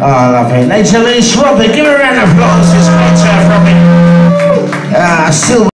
I love it. Nature and gentlemen, Robbie. Give a round of applause. It's great to have Robbie. Uh, still